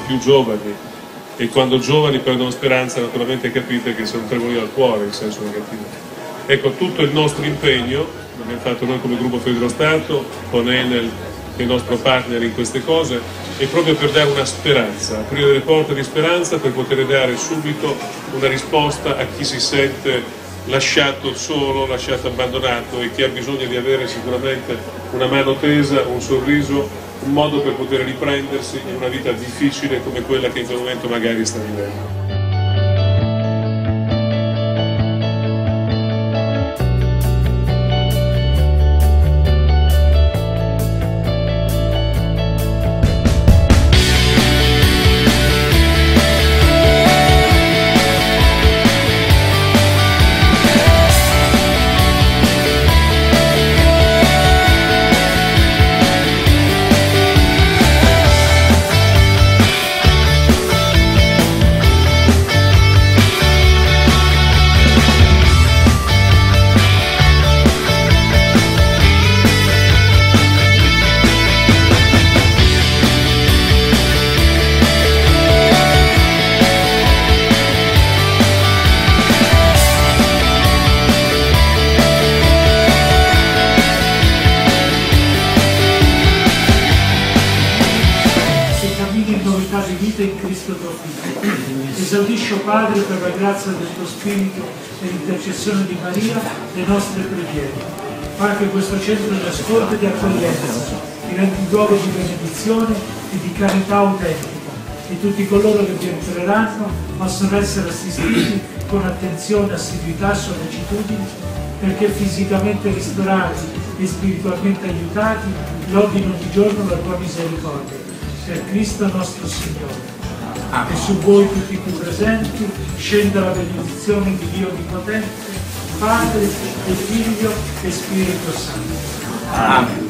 più giovani e quando giovani perdono speranza naturalmente capite che sono tremoli al cuore in senso negativo. Ecco, tutto il nostro impegno, l'abbiamo fatto noi come gruppo Federo Stato, con Enel che è il nostro partner in queste cose, è proprio per dare una speranza, aprire le porte di speranza per poter dare subito una risposta a chi si sente lasciato solo, lasciato abbandonato e che ha bisogno di avere sicuramente una mano tesa, un sorriso, un modo per poter riprendersi in una vita difficile come quella che in quel momento magari sta vivendo. Vita in Cristo tuo Figlio. Esaudisci, Padre, per la grazia del tuo Spirito e l'intercessione di Maria, le nostre preghiere. Fa che questo centro di ascolto e di accoglienza diventi luogo di benedizione e di carità autentica e tutti coloro che vi entreranno possono essere assistiti con attenzione, assiduità, sollecitudine perché fisicamente ristorati e spiritualmente aiutati lodino ogni giorno la tua misericordia per Cristo nostro Signore. E su voi tutti qui presenti scenda la benedizione di Dio Onnipotente, Padre e Figlio e Spirito Santo. Amen.